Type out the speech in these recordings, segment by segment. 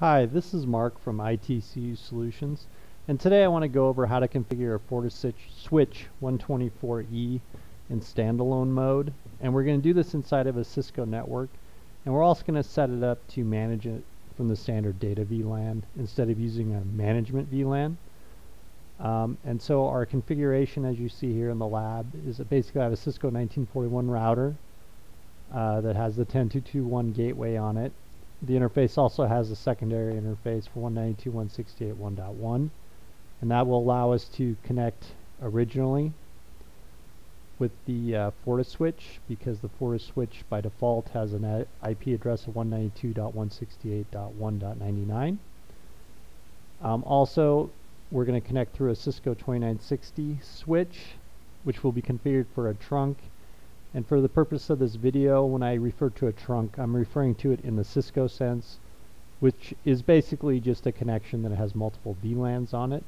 Hi, this is Mark from ITCU Solutions and today I want to go over how to configure a FortiSwitch 124E in standalone mode and we're going to do this inside of a Cisco network and we're also going to set it up to manage it from the standard data VLAN instead of using a management VLAN. Um, and so our configuration as you see here in the lab is that basically I have a Cisco 1941 router uh, that has the 10221 gateway on it the interface also has a secondary interface for 192.168.1.1 and that will allow us to connect originally with the uh, FortiSwitch because the FortiSwitch by default has an IP address of 192.168.1.99. Um, also, we're going to connect through a Cisco 2960 switch, which will be configured for a trunk and for the purpose of this video, when I refer to a trunk, I'm referring to it in the Cisco sense, which is basically just a connection that has multiple VLANs on it.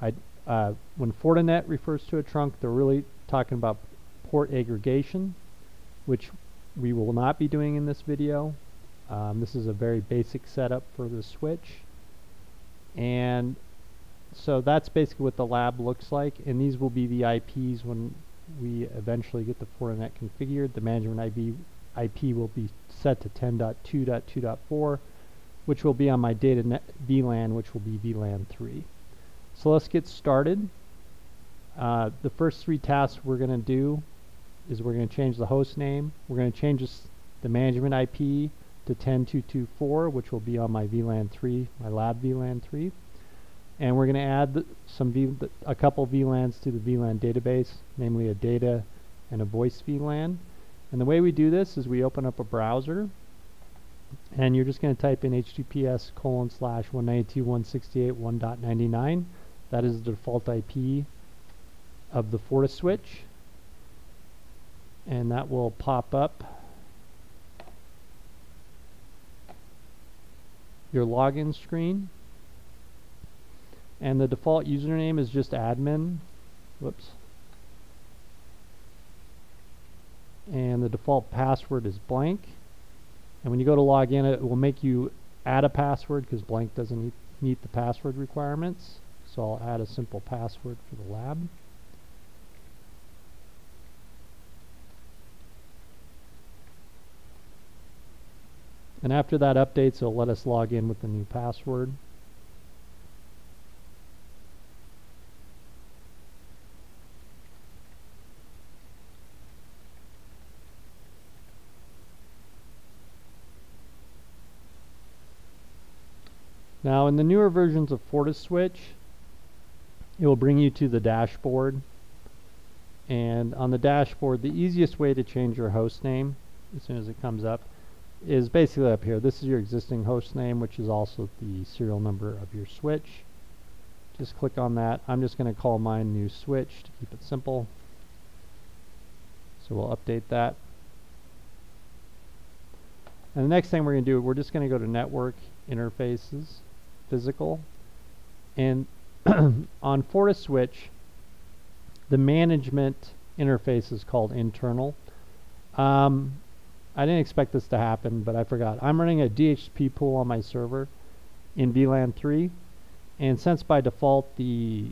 I, uh, when Fortinet refers to a trunk, they're really talking about port aggregation, which we will not be doing in this video. Um, this is a very basic setup for the switch. And so that's basically what the lab looks like. And these will be the IPs when we eventually get the Fortinet configured, the management IP, IP will be set to 10.2.2.4, which will be on my data net VLAN, which will be VLAN 3. So let's get started. Uh, the first three tasks we're going to do is we're going to change the host name. We're going to change this, the management IP to 10.2.2.4, which will be on my VLAN 3, my lab VLAN 3 and we're going to add some v, a couple VLANs to the VLAN database, namely a data and a voice VLAN. And the way we do this is we open up a browser, and you're just going to type in https colon slash 192.168.1.99. That is the default IP of the FortiSwitch, and that will pop up your login screen and the default username is just admin. Whoops. And the default password is blank. And when you go to log in it will make you add a password because blank doesn't meet the password requirements. So I'll add a simple password for the lab. And after that updates it'll let us log in with the new password Now in the newer versions of FortiSwitch, it will bring you to the dashboard. And on the dashboard, the easiest way to change your host name, as soon as it comes up, is basically up here. This is your existing host name, which is also the serial number of your switch. Just click on that. I'm just going to call mine new switch to keep it simple. So we'll update that. And the next thing we're going to do, we're just going to go to network interfaces physical. And on FortiSwitch, the management interface is called internal. Um, I didn't expect this to happen, but I forgot. I'm running a DHCP pool on my server in VLAN 3. And since by default the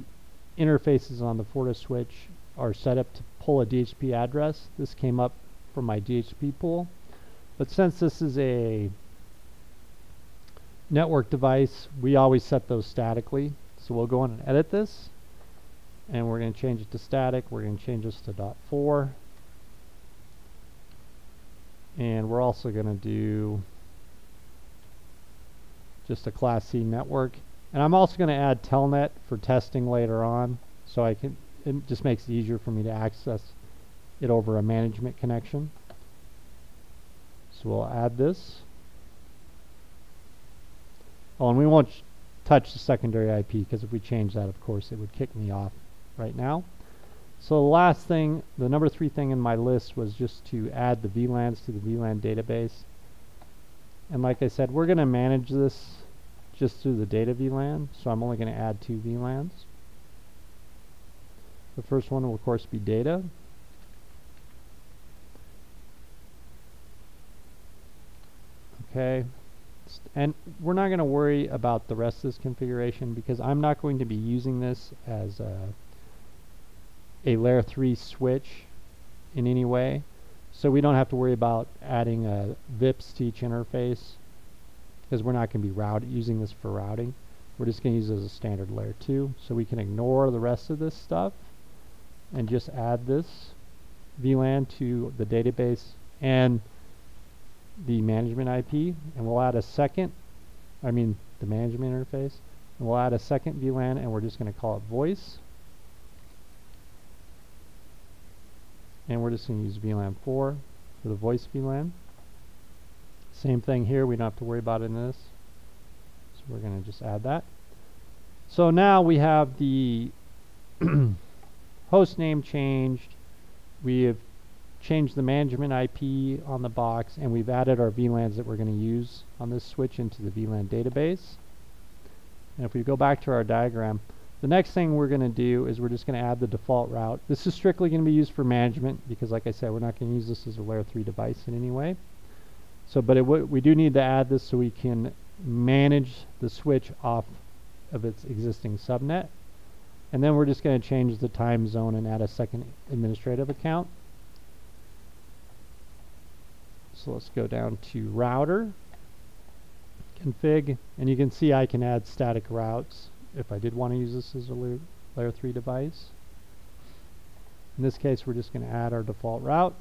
interfaces on the FortiSwitch are set up to pull a DHCP address, this came up from my DHCP pool. But since this is a network device, we always set those statically. So we'll go in and edit this. And we're going to change it to static. We're going to change this to dot .4. And we're also going to do just a class C network. And I'm also going to add telnet for testing later on. So I can, it just makes it easier for me to access it over a management connection. So we'll add this. Oh, and we won't touch the secondary IP because if we change that, of course, it would kick me off right now. So the last thing, the number three thing in my list was just to add the VLANs to the VLAN database. And like I said, we're going to manage this just through the data VLAN, so I'm only going to add two VLANs. The first one will of course be data. Okay, next. And we're not going to worry about the rest of this configuration because I'm not going to be using this as a, a layer 3 switch in any way. So we don't have to worry about adding a VIPs to each interface because we're not going to be route using this for routing. We're just going to use it as a standard layer 2. So we can ignore the rest of this stuff and just add this VLAN to the database and the management IP and we'll add a second I mean the management interface and we'll add a second VLAN and we're just going to call it voice. And we're just going to use VLAN 4 for the voice VLAN. Same thing here we don't have to worry about it in this. So we're going to just add that. So now we have the host name changed. We have changed the management IP on the box and we've added our VLANs that we're going to use on this switch into the VLAN database. And if we go back to our diagram, the next thing we're going to do is we're just going to add the default route. This is strictly going to be used for management because like I said, we're not going to use this as a layer 3 device in any way. So, but we do need to add this so we can manage the switch off of its existing subnet. And then we're just going to change the time zone and add a second administrative account. So let's go down to router, config, and you can see I can add static routes if I did want to use this as a layer, layer 3 device. In this case, we're just going to add our default route.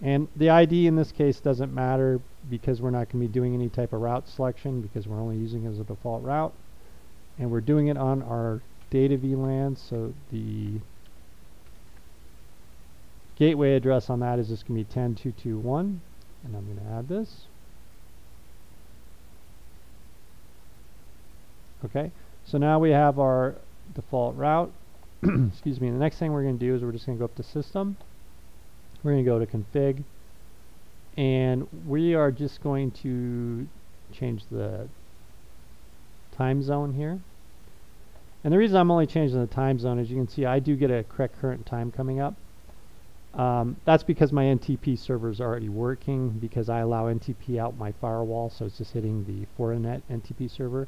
And the ID in this case doesn't matter because we're not going to be doing any type of route selection because we're only using it as a default route. And we're doing it on our data VLAN, so the Gateway address on that is just going to be 10221 and I'm going to add this. Okay, so now we have our default route. Excuse me, the next thing we're going to do is we're just going to go up to system. We're going to go to config and we are just going to change the time zone here. And the reason I'm only changing the time zone is you can see I do get a correct current time coming up. Um, that's because my NTP server is already working because I allow NTP out my firewall, so it's just hitting the Fortinet NTP server.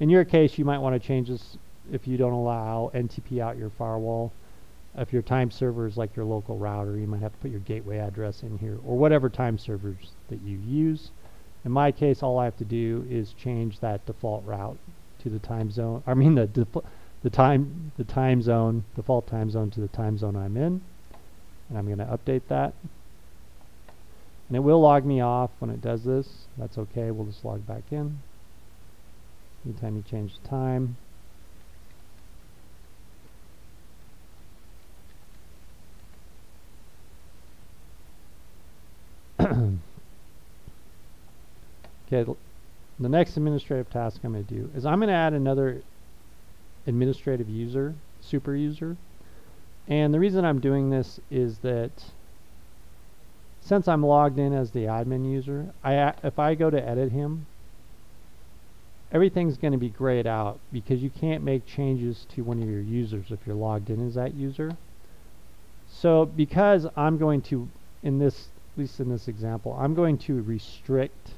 In your case, you might want to change this if you don't allow NTP out your firewall. If your time server is like your local router, you might have to put your gateway address in here or whatever time servers that you use. In my case, all I have to do is change that default route to the time zone. I mean the the time the time zone default time zone to the time zone I'm in and I'm going to update that. And it will log me off when it does this. That's okay. We'll just log back in. Anytime you change the time. Okay the next administrative task I'm going to do is I'm going to add another administrative user super user and the reason I'm doing this is that since I'm logged in as the admin user, I if I go to edit him, everything's going to be grayed out because you can't make changes to one of your users if you're logged in as that user. So because I'm going to, in this, at least in this example, I'm going to restrict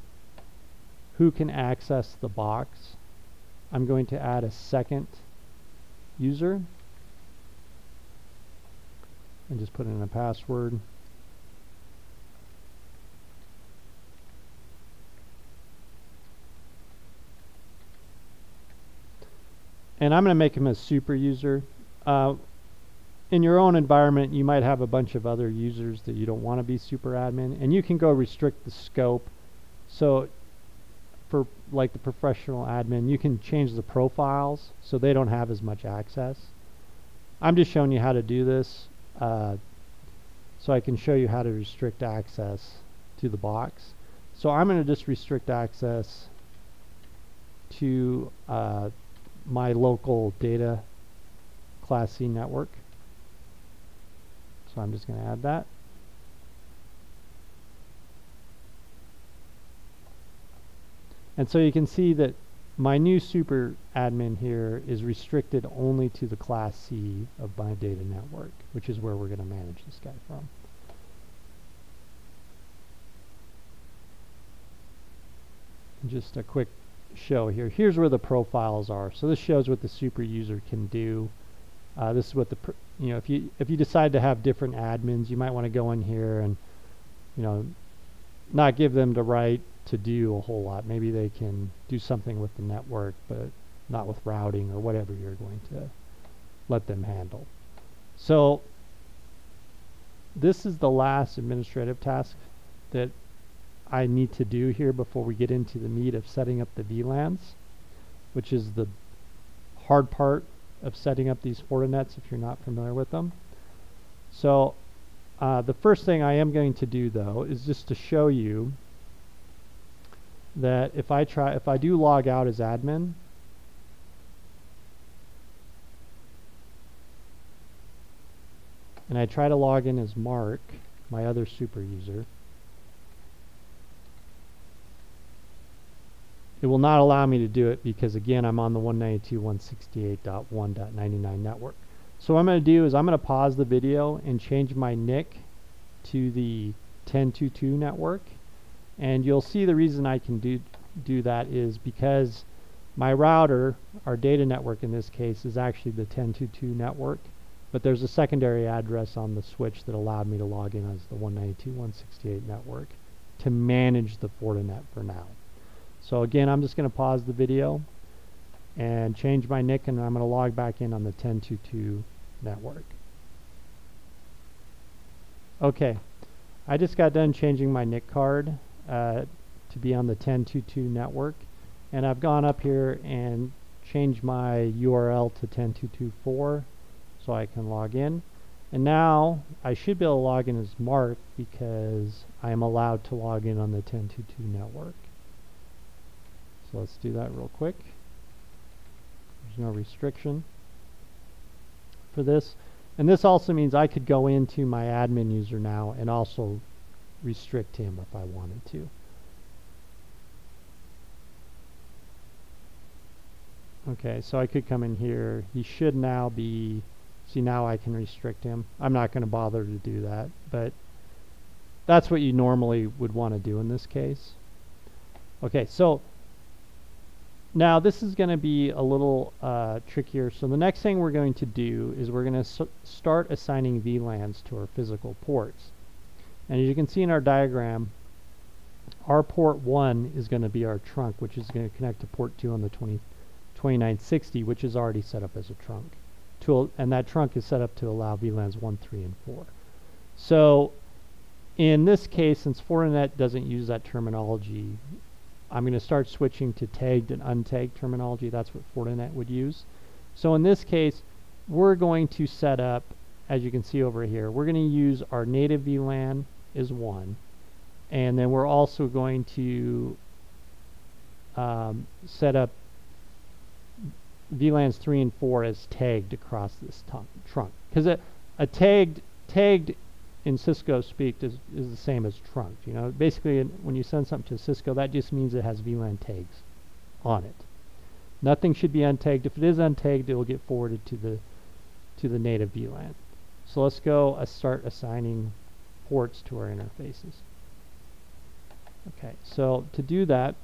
who can access the box. I'm going to add a second user and just put in a password. And I'm going to make him a super user. Uh, in your own environment, you might have a bunch of other users that you don't want to be super admin, and you can go restrict the scope. So for like the professional admin, you can change the profiles so they don't have as much access. I'm just showing you how to do this. Uh, so I can show you how to restrict access to the box. So I'm going to just restrict access to uh, my local data class C network. So I'm just going to add that. And so you can see that my new super admin here is restricted only to the class C of my data network, which is where we're going to manage this guy from. just a quick show here. Here's where the profiles are. So this shows what the super user can do. Uh, this is what the you know if you if you decide to have different admins, you might want to go in here and you know not give them the right to do a whole lot. Maybe they can do something with the network, but not with routing or whatever you're going to let them handle. So this is the last administrative task that I need to do here before we get into the meat of setting up the VLANs, which is the hard part of setting up these Fortinets if you're not familiar with them. So uh, the first thing I am going to do though is just to show you that if I try if I do log out as admin and I try to log in as Mark, my other super user, it will not allow me to do it because again I'm on the 192.168.1.99 network. So what I'm going to do is I'm going to pause the video and change my NIC to the 10.2.2 network and you'll see the reason I can do do that is because my router, our data network in this case, is actually the 10.2.2 network but there's a secondary address on the switch that allowed me to log in as the 192.168 network to manage the Fortinet for now. So again, I'm just going to pause the video and change my NIC and I'm going to log back in on the 10.2.2 network. Okay, I just got done changing my NIC card uh, to be on the 10.2.2 network and I've gone up here and changed my URL to 10.2.2.4 so I can log in. And now I should be able to log in as Mark because I am allowed to log in on the 10.2.2 network. So let's do that real quick. There's no restriction for this. And this also means I could go into my admin user now and also restrict him if I wanted to. Okay, so I could come in here. He should now be, see now I can restrict him. I'm not going to bother to do that, but that's what you normally would want to do in this case. Okay, so now this is going to be a little uh, trickier. So the next thing we're going to do is we're going to start assigning VLANs to our physical ports. And as you can see in our diagram, our port 1 is going to be our trunk, which is going to connect to port 2 on the 20, 2960, which is already set up as a trunk. To, and that trunk is set up to allow VLANs 1, 3, and 4. So in this case, since Fortinet doesn't use that terminology, I'm going to start switching to tagged and untagged terminology. That's what Fortinet would use. So in this case, we're going to set up, as you can see over here, we're going to use our native VLAN is 1. And then we're also going to um, set up VLANs 3 and 4 as tagged across this trunk. Because a, a tagged, tagged in Cisco speak is, is the same as trunk. You know, basically when you send something to Cisco, that just means it has VLAN tags on it. Nothing should be untagged. If it is untagged, it will get forwarded to the to the native VLAN. So let's go uh, start assigning ports to our interfaces. Okay, so to do that,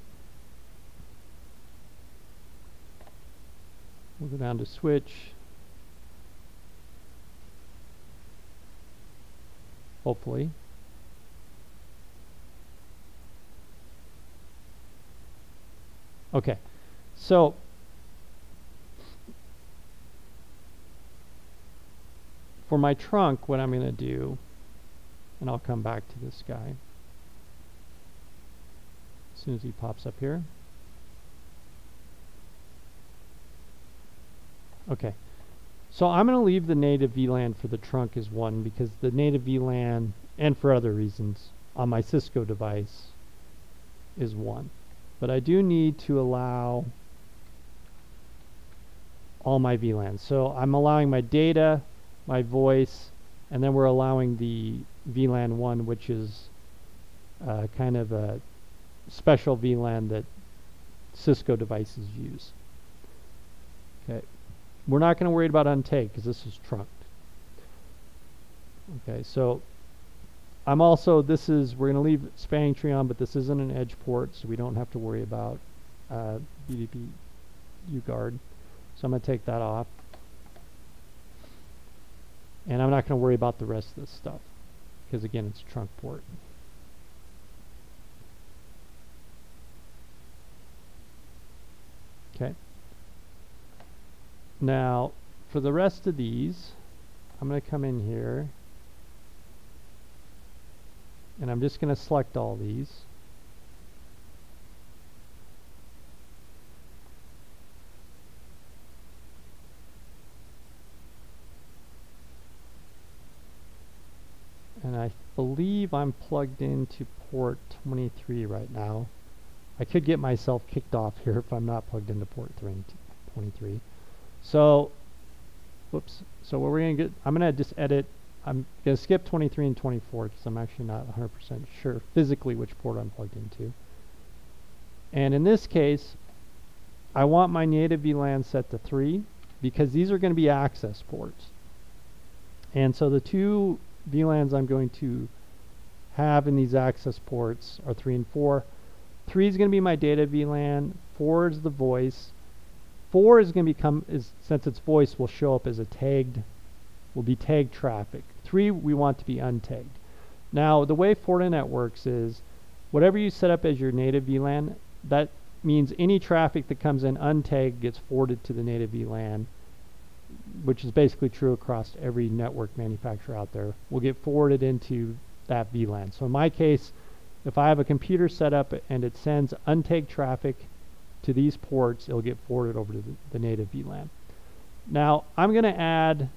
we'll go down to switch, hopefully. Okay, so for my trunk, what I'm going to do, and I'll come back to this guy as soon as he pops up here. Okay, so I'm going to leave the native VLAN for the trunk as 1 because the native VLAN, and for other reasons, on my Cisco device is 1. But I do need to allow all my VLANs. So I'm allowing my data, my voice, and then we're allowing the VLAN 1, which is uh, kind of a special VLAN that Cisco devices use. Okay. We're not going to worry about untake because this is trunked. Okay, so I'm also, this is, we're going to leave spanning tree on, but this isn't an edge port, so we don't have to worry about uh, BPDU Guard. So I'm going to take that off. And I'm not going to worry about the rest of this stuff, because again, it's trunk port. Okay. Now, for the rest of these, I'm going to come in here and I'm just going to select all these. And I believe I'm plugged into port 23 right now. I could get myself kicked off here if I'm not plugged into port 23. So, whoops. So what we're going to get, I'm going to just edit, I'm going to skip 23 and 24 because I'm actually not 100% sure physically which port I'm plugged into. And in this case, I want my native VLAN set to 3 because these are going to be access ports. And so the two VLANs I'm going to have in these access ports are 3 and 4. 3 is going to be my data VLAN, 4 is the voice, 4 is going to become, is since it's voice, will show up as a tagged, will be tagged traffic. 3 we want to be untagged. Now the way Fortinet works is whatever you set up as your native VLAN, that means any traffic that comes in untagged gets forwarded to the native VLAN, which is basically true across every network manufacturer out there, will get forwarded into that VLAN. So in my case, if I have a computer set up and it sends untagged traffic to these ports, it'll get forwarded over to the, the native VLAN. Now, I'm going to add,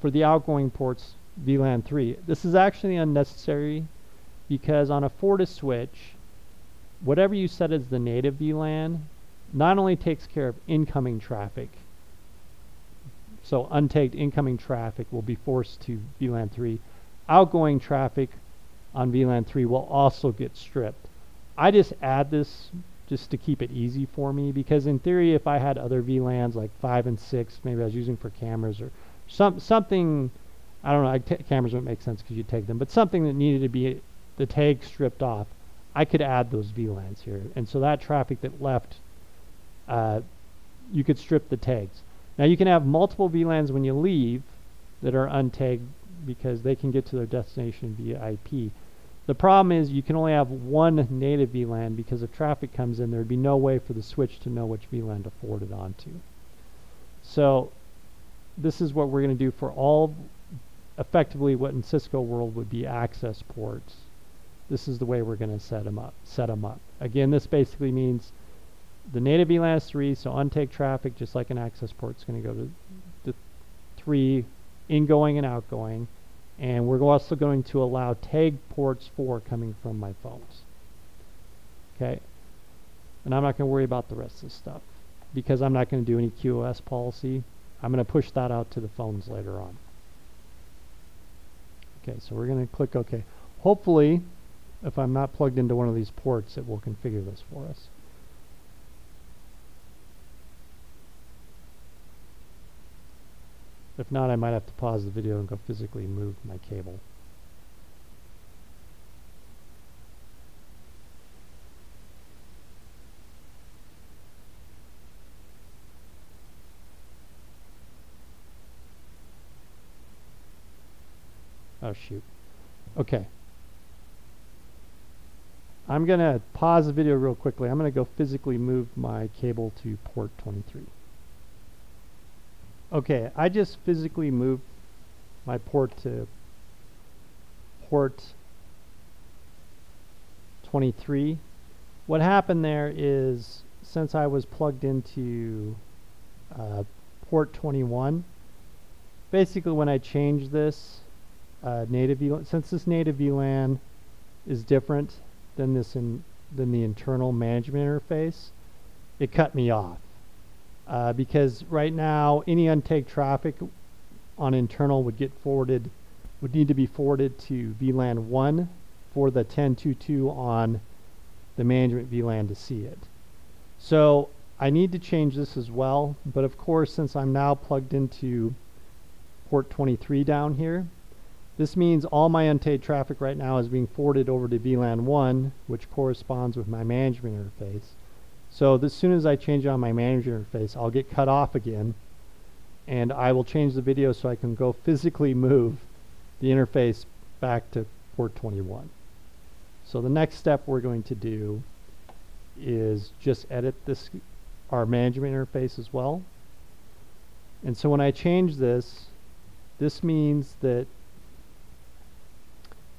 for the outgoing ports, VLAN 3. This is actually unnecessary because on a FortiSwitch, whatever you set as the native VLAN not only takes care of incoming traffic, so untagged incoming traffic will be forced to VLAN 3, outgoing traffic on VLAN 3 will also get stripped. I just add this just to keep it easy for me because in theory if I had other VLANs like 5 and 6 maybe I was using for cameras or some something I don't know cameras wouldn't make sense because you take them but something that needed to be the tag stripped off I could add those VLANs here. And so that traffic that left uh, you could strip the tags now you can have multiple VLANs when you leave that are untagged because they can get to their destination via IP. The problem is you can only have one native VLAN because if traffic comes in, there'd be no way for the switch to know which VLAN to forward it onto. So this is what we're going to do for all effectively what in Cisco world would be access ports. This is the way we're going to set them up. Set them up. Again, this basically means the native VLAN is 3, so untagged traffic, just like an access port, is going to go to the 3 ingoing and outgoing. And we're also going to allow tag ports 4 coming from my phones. Okay. And I'm not going to worry about the rest of this stuff because I'm not going to do any QoS policy. I'm going to push that out to the phones later on. Okay, so we're going to click OK. Hopefully, if I'm not plugged into one of these ports, it will configure this for us. If not, I might have to pause the video and go physically move my cable. Oh shoot. Okay. I'm going to pause the video real quickly. I'm going to go physically move my cable to port 23. Okay, I just physically moved my port to port 23. What happened there is since I was plugged into uh, port 21, basically when I changed this uh, native VLAN, since this native VLAN is different than this in than the internal management interface, it cut me off uh, because right now any untagged traffic on internal would get forwarded would need to be forwarded to VLAN 1 for the 1022 on the management VLAN to see it. So I need to change this as well, but of course since I'm now plugged into port 23 down here, This means all my untagged traffic right now is being forwarded over to VLAN 1, which corresponds with my management interface. So as soon as I change on my management interface, I'll get cut off again, and I will change the video so I can go physically move the interface back to port 21. So the next step we're going to do is just edit this our management interface as well. And so when I change this, this means that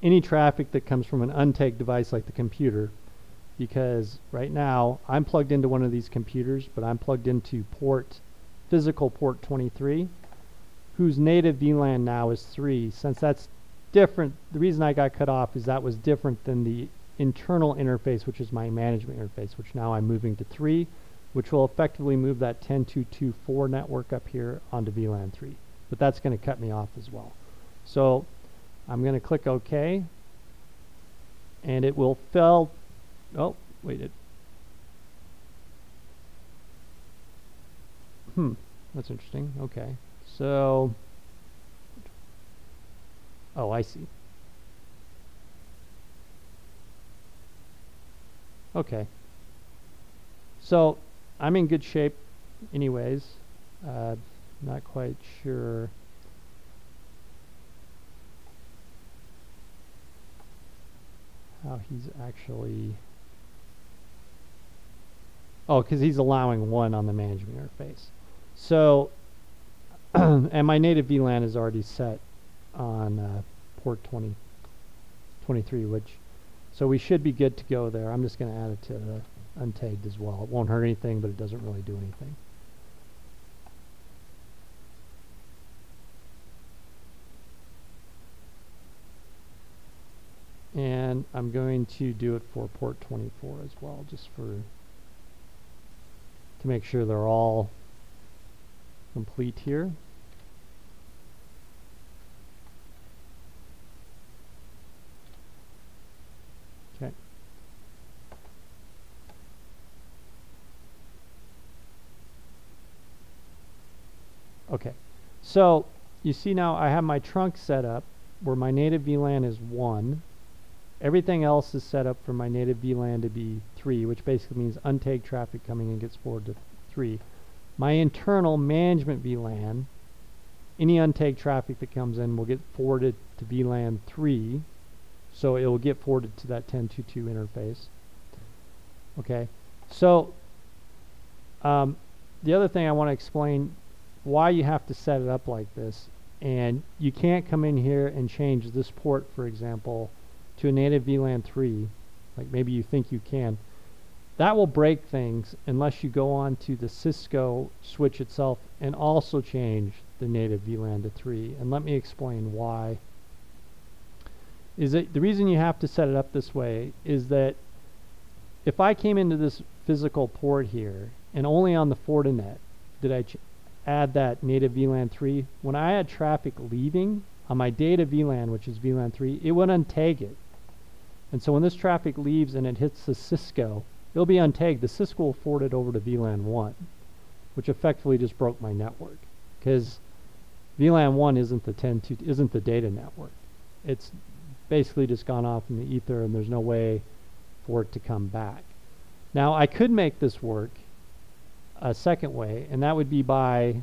any traffic that comes from an untagged device like the computer, because right now I'm plugged into one of these computers, but I'm plugged into port, physical port 23, whose native VLAN now is 3. Since that's different, the reason I got cut off is that was different than the internal interface, which is my management interface, which now I'm moving to 3 which will effectively move that 10224 network up here onto VLAN 3. But that's going to cut me off as well. So I'm going to click OK, and it will fill. Oh, wait. It, hmm, that's interesting. Okay, so. Oh, I see. Okay. So I'm in good shape anyways. Uh, not quite sure. How he's actually... Oh, because he's allowing one on the management interface. So, and my native VLAN is already set on uh, port 20, 23, which, so we should be good to go there. I'm just going to add it to the untagged as well. It won't hurt anything, but it doesn't really do anything. And I'm going to do it for port 24 as well, just for to make sure they're all complete here. Okay, so you see now I have my trunk set up where my native VLAN is 1. Everything else is set up for my native VLAN to be 3, which basically means untagged traffic coming in gets forwarded to 3. My internal management VLAN, any untagged traffic that comes in will get forwarded to VLAN 3, so it will get forwarded to that 1022 interface. Okay, so um, the other thing I want to explain why you have to set it up like this. And you can't come in here and change this port, for example, to a native VLAN 3, like maybe you think you can. That will break things unless you go on to the Cisco switch itself and also change the native VLAN to 3. And let me explain why. Is that the reason you have to set it up this way is that if I came into this physical port here and only on the Fortinet did I add that native VLAN 3, when I had traffic leaving on my data VLAN, which is VLAN 3, it would untag it. And so when this traffic leaves and it hits the Cisco, it'll be untagged. The Cisco will forward it over to VLAN 1, which effectively just broke my network. Because VLAN 1 isn't the 10 to, isn't the data network. It's basically just gone off in the ether and there's no way for it to come back. Now I could make this work a second way, and that would be by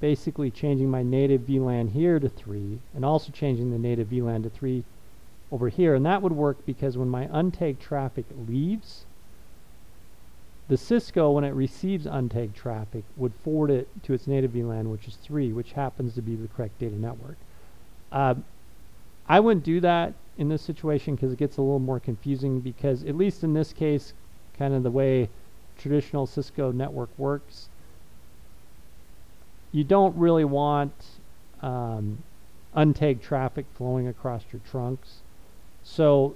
basically changing my native VLAN here to 3 and also changing the native VLAN to 3 over here. And that would work because when my untagged traffic leaves, the Cisco, when it receives untagged traffic, would forward it to its native VLAN, which is 3, which happens to be the correct data network. Uh, I wouldn't do that in this situation because it gets a little more confusing because, at least in this case, kind of the way traditional Cisco network works, you don't really want um, untagged traffic flowing across your trunks. So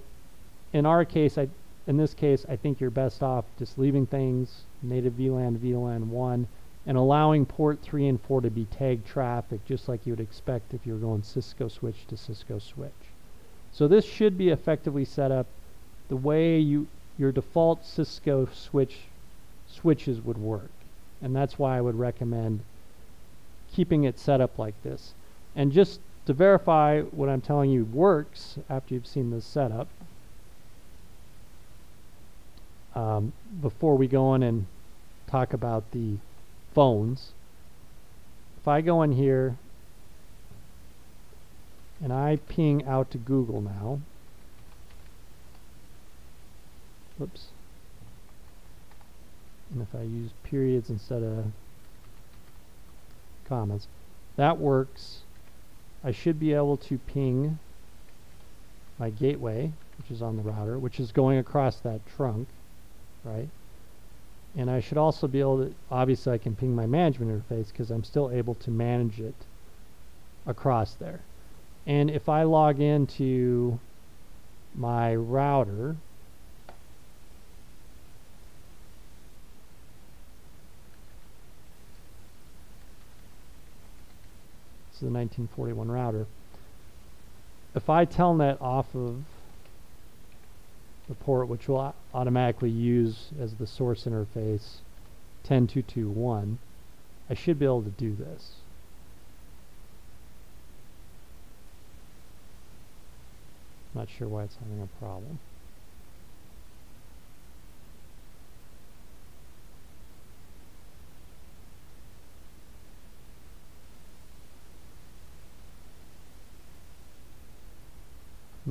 in our case, I, in this case, I think you're best off just leaving things native VLAN VLAN 1 and allowing port 3 and 4 to be tagged traffic just like you would expect if you're going Cisco switch to Cisco switch. So this should be effectively set up the way you your default Cisco switch switches would work. And that's why I would recommend keeping it set up like this. And just to verify what I'm telling you works after you've seen this setup, um, before we go in and talk about the phones, if I go in here and I ping out to Google now, whoops, and if I use periods instead of commas, that works. I should be able to ping my gateway, which is on the router, which is going across that trunk, right? And I should also be able to, obviously I can ping my management interface because I'm still able to manage it across there. And if I log into my router, the 1941 router. If I telnet off of the port, which will automatically use as the source interface 10221, I should be able to do this. Not sure why it's having a problem.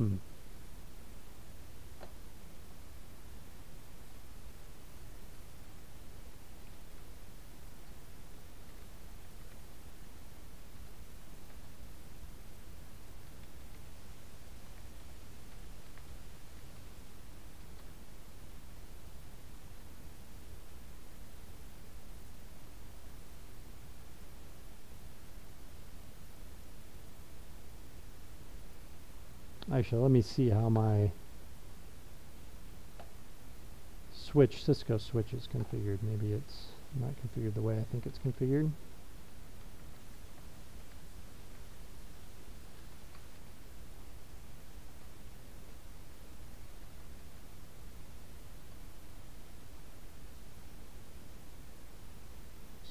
Hmm. Actually, let me see how my switch, Cisco switch is configured. Maybe it's not configured the way I think it's configured.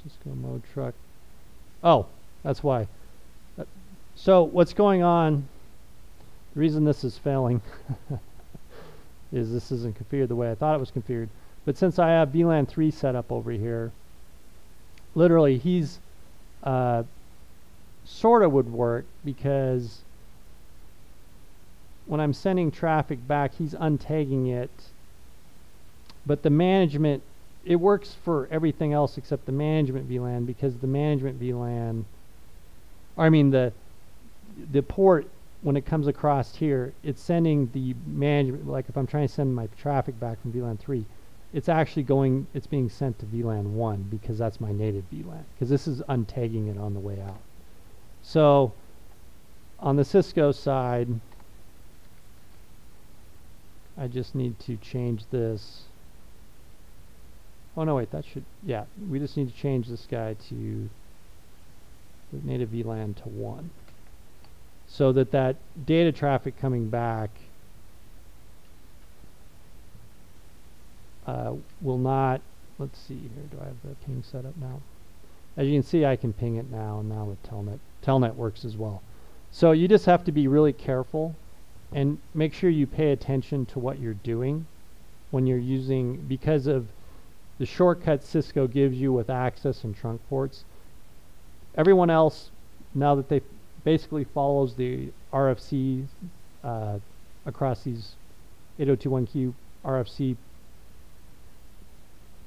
Cisco mode truck. Oh, that's why. Uh, so what's going on the reason this is failing is this isn't configured the way I thought it was configured. But since I have VLAN 3 set up over here, literally he's uh, sort of would work because when I'm sending traffic back, he's untagging it. But the management, it works for everything else except the management VLAN because the management VLAN, I mean the the port when it comes across here, it's sending the management, like if I'm trying to send my traffic back from VLAN 3, it's actually going, it's being sent to VLAN 1 because that's my native VLAN, because this is untagging it on the way out. So on the Cisco side, I just need to change this. Oh no, wait, that should, yeah, we just need to change this guy to native VLAN to 1 so that that data traffic coming back uh, will not, let's see here, do I have the ping set up now? As you can see, I can ping it now, and now with Telnet. Telnet works as well. So you just have to be really careful and make sure you pay attention to what you're doing when you're using, because of the shortcut Cisco gives you with access and trunk ports. Everyone else, now that they've basically follows the RFC uh, across these 802.1Q RFC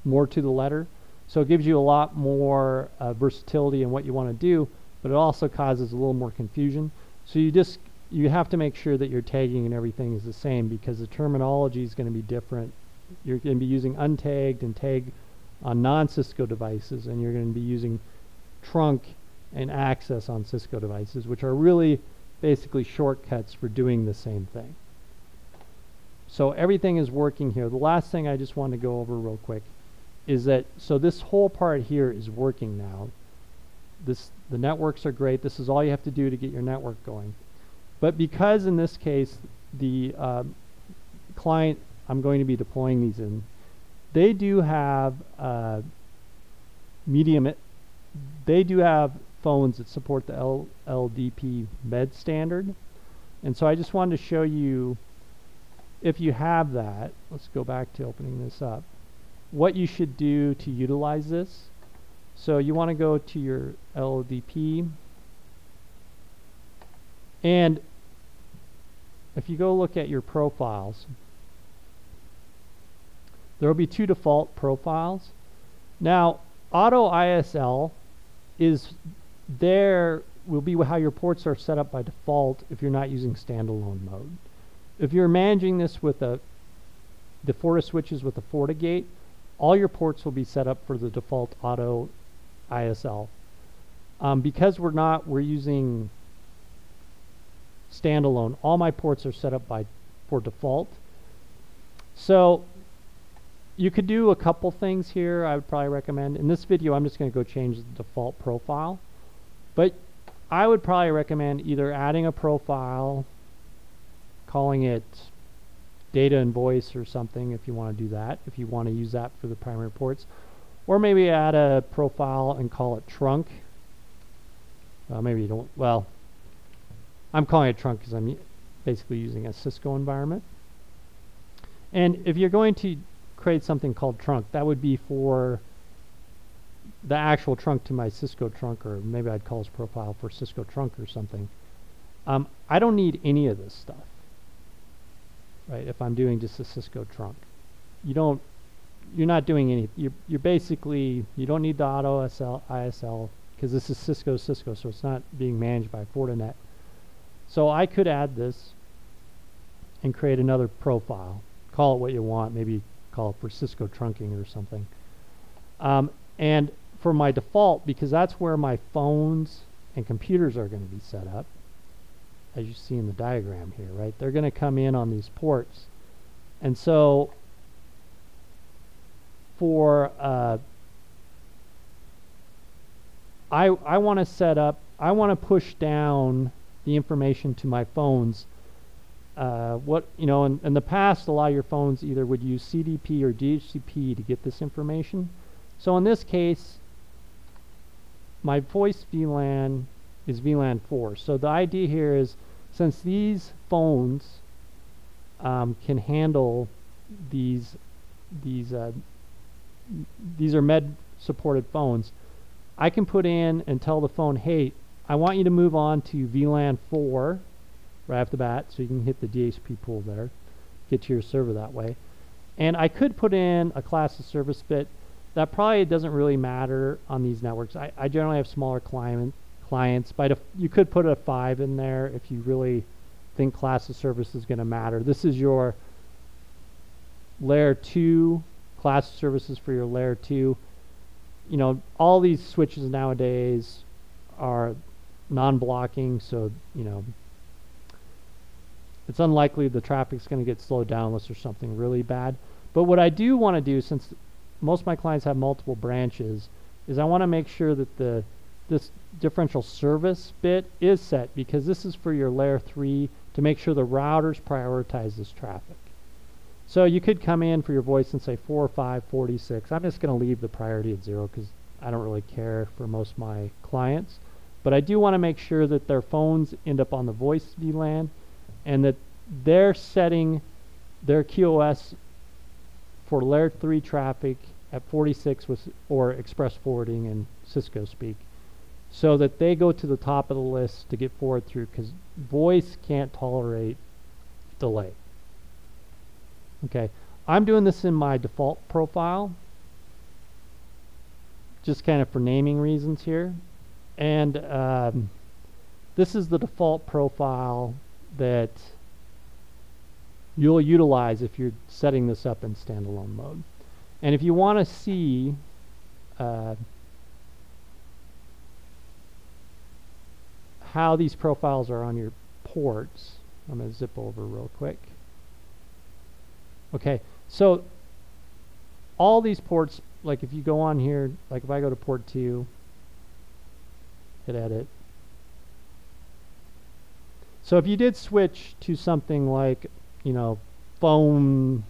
more to the letter. So it gives you a lot more uh, versatility in what you want to do, but it also causes a little more confusion. So you just you have to make sure that your tagging and everything is the same because the terminology is going to be different. You're going to be using untagged and tag on non-Cisco devices, and you're going to be using trunk and access on Cisco devices, which are really basically shortcuts for doing the same thing. So everything is working here. The last thing I just want to go over real quick is that, so this whole part here is working now. This, the networks are great. This is all you have to do to get your network going. But because in this case, the uh, client I'm going to be deploying these in, they do have uh, medium, they do have phones that support the LLDP med standard. And so I just wanted to show you if you have that, let's go back to opening this up, what you should do to utilize this. So you want to go to your LLDP and if you go look at your profiles, there will be two default profiles. Now, auto ISL is there will be how your ports are set up by default if you're not using standalone mode. If you're managing this with a the FortiSwitches with the FortiGate, all your ports will be set up for the default auto ISL. Um, because we're not, we're using standalone. All my ports are set up by for default. So you could do a couple things here I would probably recommend. In this video, I'm just going to go change the default profile. But I would probably recommend either adding a profile, calling it data and voice or something if you want to do that, if you want to use that for the primary ports. Or maybe add a profile and call it trunk. Uh, maybe you don't, well, I'm calling it trunk because I'm basically using a Cisco environment. And if you're going to create something called trunk, that would be for the actual trunk to my Cisco trunk, or maybe I'd call this profile for Cisco trunk or something. Um, I don't need any of this stuff, right? If I'm doing just a Cisco trunk, you don't, you're not doing any. You're, you're basically you don't need the auto SL, ISL because this is Cisco Cisco, so it's not being managed by Fortinet. So I could add this and create another profile. Call it what you want. Maybe call it for Cisco trunking or something. Um, and for my default, because that's where my phones and computers are going to be set up, as you see in the diagram here, right? They're going to come in on these ports. And so for uh, I I want to set up I want to push down the information to my phones. Uh, what you know, in, in the past, a lot of your phones either would use CDP or DHCP to get this information. So in this case, my voice VLAN is VLAN 4. So the idea here is, since these phones um, can handle these these uh, these are MED supported phones, I can put in and tell the phone, hey, I want you to move on to VLAN 4 right off the bat, so you can hit the DHCP pool there, get to your server that way. And I could put in a class of service bit. That probably doesn't really matter on these networks. I, I generally have smaller client, clients, but you could put a 5 in there if you really think class of service is going to matter. This is your layer 2 class of services for your layer 2. You know, all these switches nowadays are non-blocking, so you know it's unlikely the traffic's going to get slowed down unless there's something really bad. But what I do want to do, since most of my clients have multiple branches, is I want to make sure that the this differential service bit is set because this is for your layer 3 to make sure the routers prioritize this traffic. So you could come in for your voice and say 4, 5, 46. I'm just going to leave the priority at 0 because I don't really care for most of my clients. But I do want to make sure that their phones end up on the voice VLAN and that they're setting their QoS for layer 3 traffic at 46 with or express forwarding in Cisco speak so that they go to the top of the list to get forward through because voice can't tolerate delay. Okay, I'm doing this in my default profile just kind of for naming reasons here. And um, this is the default profile that you'll utilize if you're setting this up in standalone mode. And if you want to see uh, how these profiles are on your ports, I'm going to zip over real quick. Okay, so all these ports, like if you go on here, like if I go to port 2, hit edit. So if you did switch to something like, you know, phone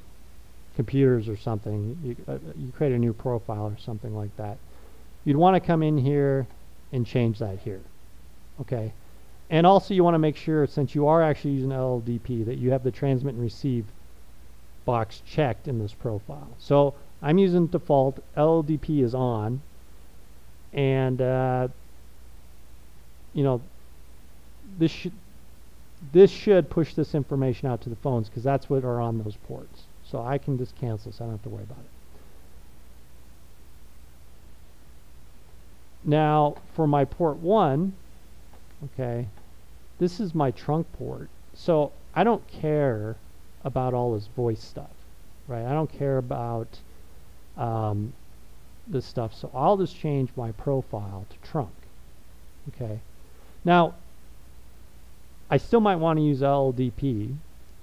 computers or something, you, uh, you create a new profile or something like that, you'd want to come in here and change that here. Okay. And also you want to make sure since you are actually using LLDP that you have the transmit and receive box checked in this profile. So I'm using default LLDP is on and uh, you know this should this should push this information out to the phones because that's what are on those ports. So I can just cancel so I don't have to worry about it. Now for my port 1, okay, this is my trunk port. So I don't care about all this voice stuff, right? I don't care about um, this stuff. So I'll just change my profile to trunk, okay? Now, I still might want to use LDP,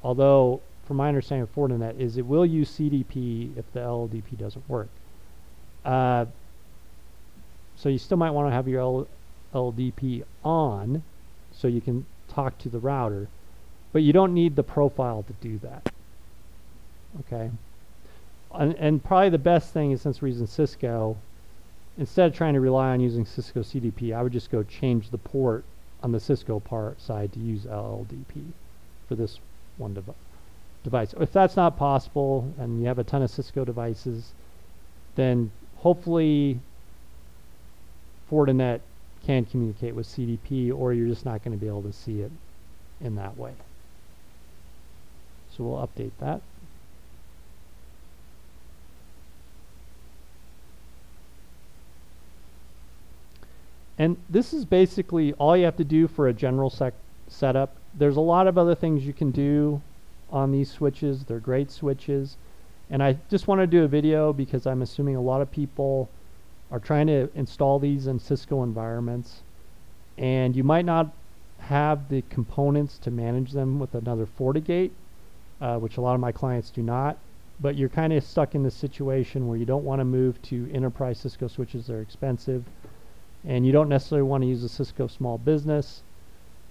although from my understanding of Fortinet is it will use CDP if the LLDP doesn't work. Uh, so you still might want to have your LLDP on so you can talk to the router, but you don't need the profile to do that. Okay. And, and probably the best thing is since we're using Cisco, instead of trying to rely on using Cisco CDP, I would just go change the port on the Cisco part side to use LLDP for this one dev device. If that's not possible and you have a ton of Cisco devices, then hopefully Fortinet can communicate with CDP or you're just not going to be able to see it in that way. So we'll update that. And this is basically all you have to do for a general setup. There's a lot of other things you can do on these switches. They're great switches. And I just want to do a video because I'm assuming a lot of people are trying to install these in Cisco environments. And you might not have the components to manage them with another FortiGate, uh, which a lot of my clients do not. But you're kind of stuck in this situation where you don't want to move to enterprise Cisco switches. They're expensive and you don't necessarily want to use a Cisco small business.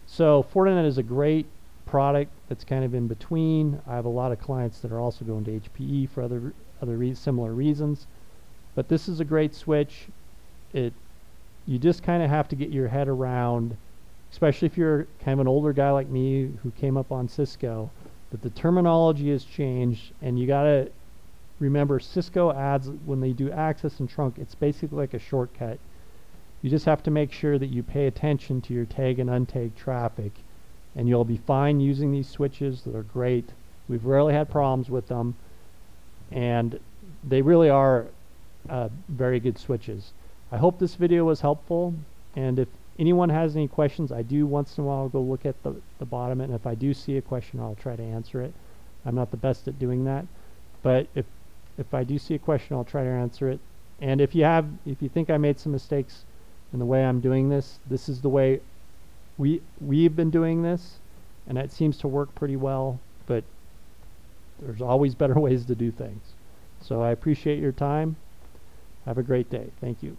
So Fortinet is a great product that's kind of in between. I have a lot of clients that are also going to HPE for other other re similar reasons, but this is a great switch. It you just kind of have to get your head around, especially if you're kind of an older guy like me who came up on Cisco, that the terminology has changed, and you got to remember Cisco adds when they do access and trunk, it's basically like a shortcut you just have to make sure that you pay attention to your tag and untag traffic and you'll be fine using these switches They're great. We've rarely had problems with them and they really are uh, very good switches. I hope this video was helpful and if anyone has any questions I do once in a while go look at the, the bottom and if I do see a question I'll try to answer it. I'm not the best at doing that but if if I do see a question I'll try to answer it and if you have if you think I made some mistakes in the way I'm doing this. This is the way we we've been doing this, and it seems to work pretty well. But there's always better ways to do things. So I appreciate your time. Have a great day. Thank you.